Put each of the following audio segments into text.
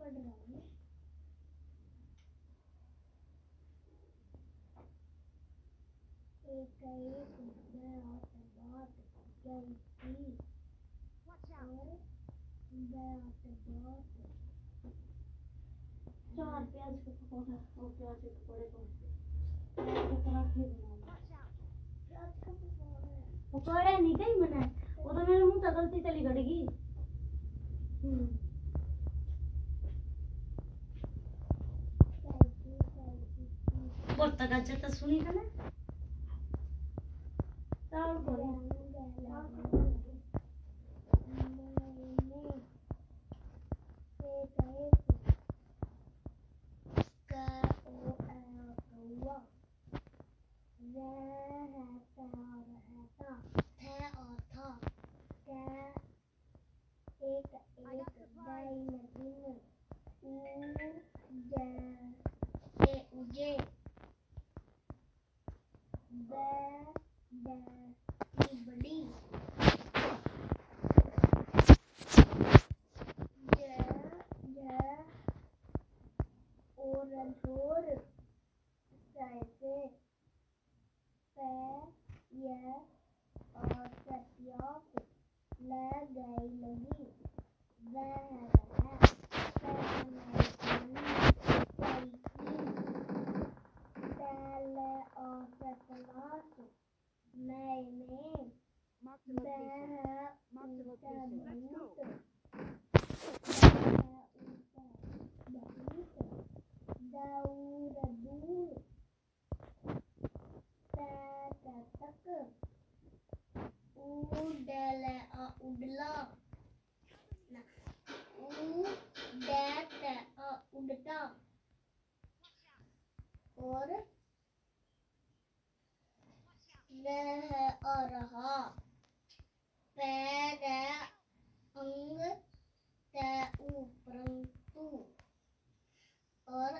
पढ़ रहा हूँ एक एक बात गई थी और बात चार प्याज के पकौड़े और प्याज के पकौड़े से पकौड़ा नहीं कहीं बनाए वो तो मेरे मुँह तक गलती चली गड़ेगी। कैसी बहुत तक अच्छा तो सुनी था ना चावल बोले J B B बड़ी ज ज और और कैसे पे ये और सत्याप ल गई लगी वह वह पहले और सतलास मैंने Marked a location. वह Marked a ऊँचा location. Let's बहुत go. दौड़ दूर तक उड़ल उड़ला उड़त उड़ता और रह और रहा पैर अंग ते उपरंतु और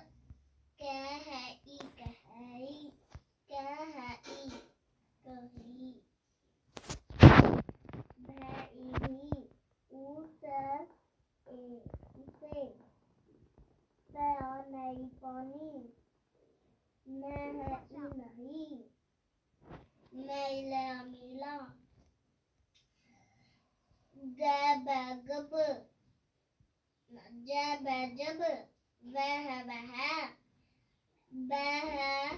क्या है ई कही क्या है ई कही भैनी उस ए उसे तया नहीं पानी न है ई नहीं मैला मिला जब गब जब जब वह वह वह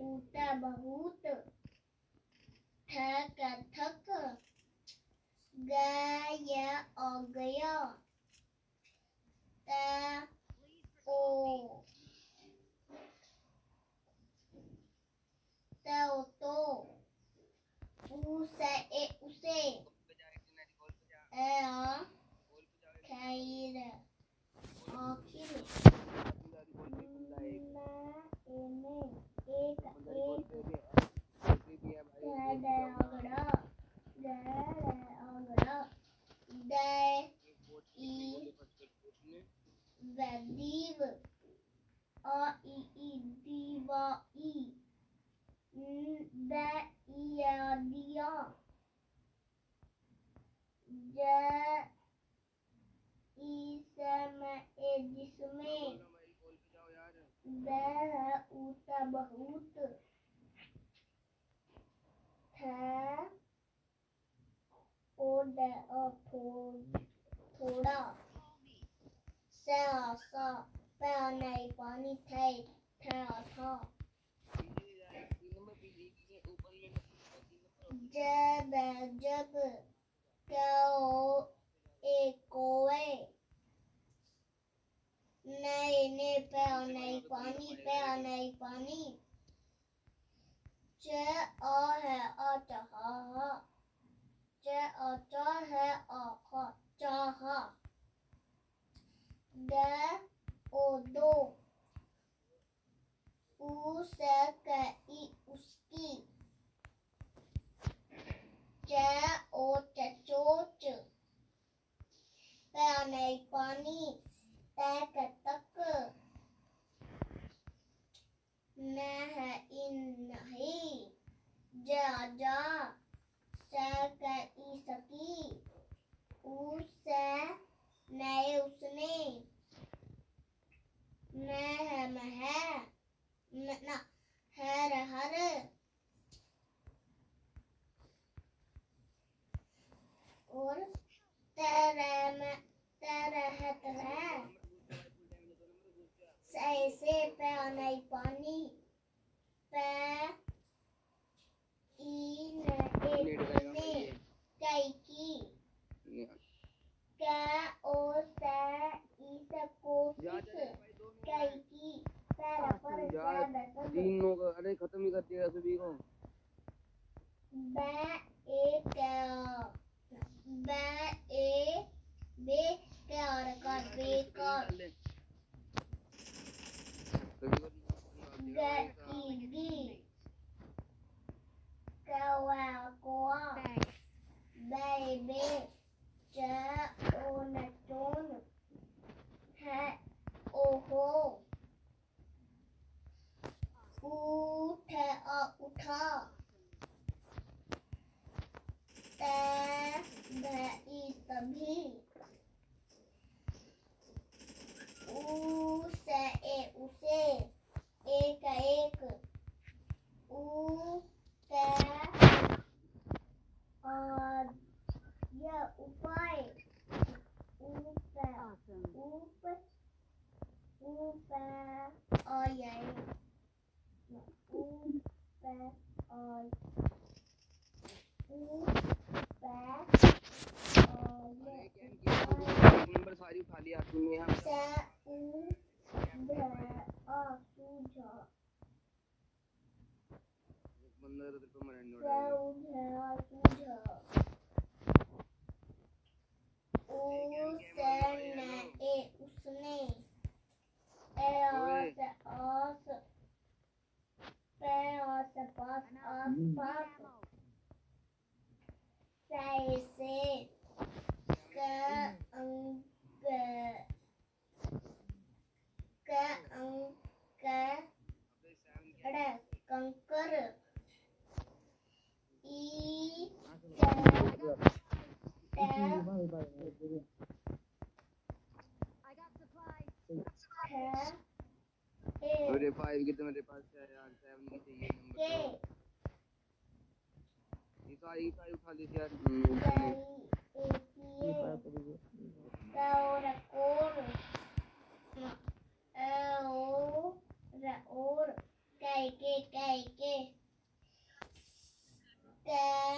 ऊटा बहुत थक थक गया और गया त ओ तो तो उसे ए उसे ए आ खैर आखिर मैंने एक एक गड़ा गड़ा दे ई वदीव आ ई ई दीवा ई द इया दिया ज इसम ए जिसमें वह ऊटा बहुत था और थो, थोड़ा जब जब कहो एक कोए नहीं नहीं पे नहीं पानी, पे नहीं पानी। च, आ है, आ चाहा च आ चा है। चाहा nặng nặng back. कभी उसे ए उसे एक एक उ और यह उपाय ऊपर ऊपर और यही ऊपर और ऊपर नंबर सारी उठा आती आपने। कंकड़ कंकर ई अरे फाइव की तुम्हारे पास है यार सेवन की चाहिए नंबर ये सारी की सारी उठा लीजिए यार ये पास कर दीजिए और और और cây kia cây kia cây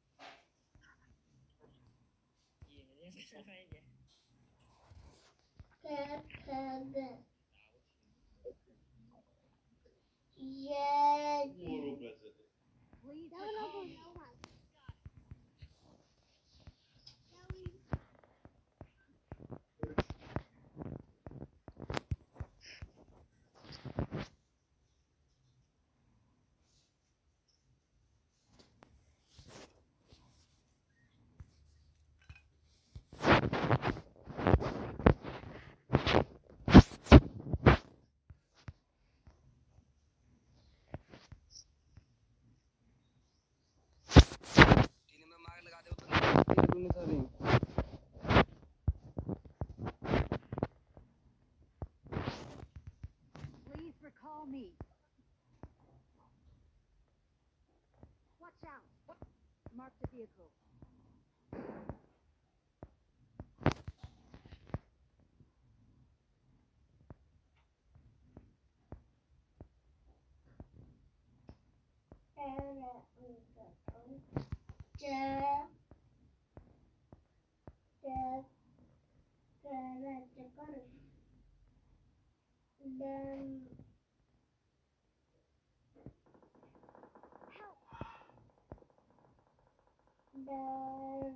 The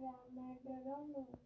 Ramadan.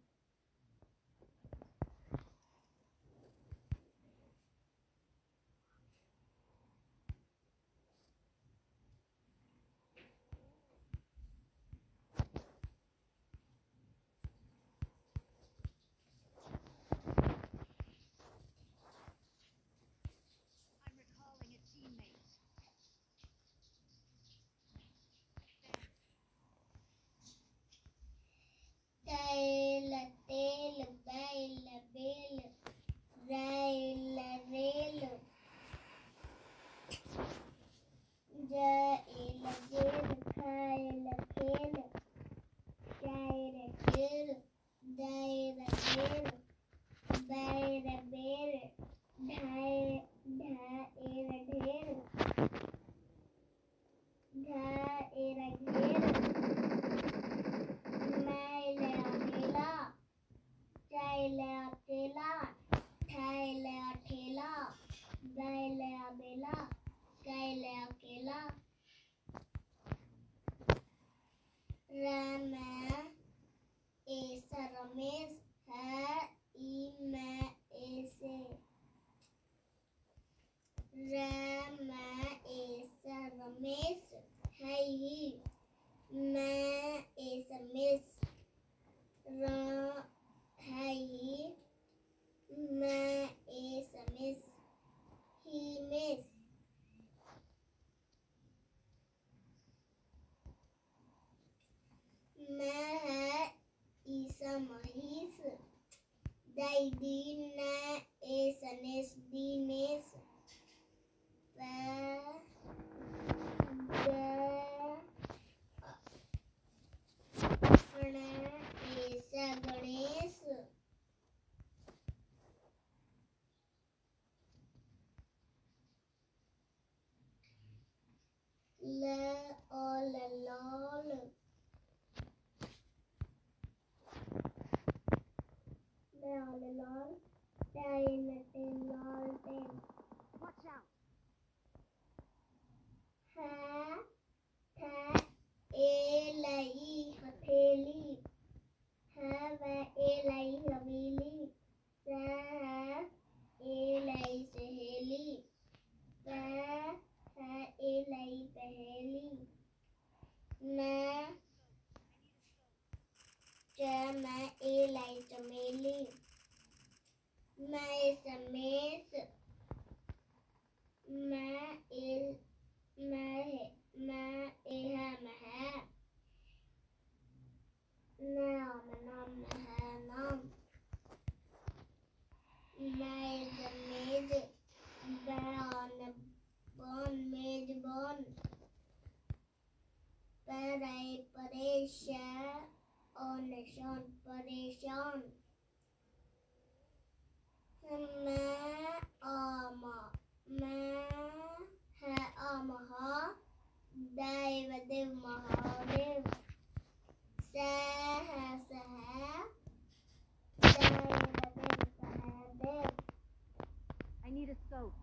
para pareja o lesión pareción me ma ha dev se ha se ha dai va dev I need a soap.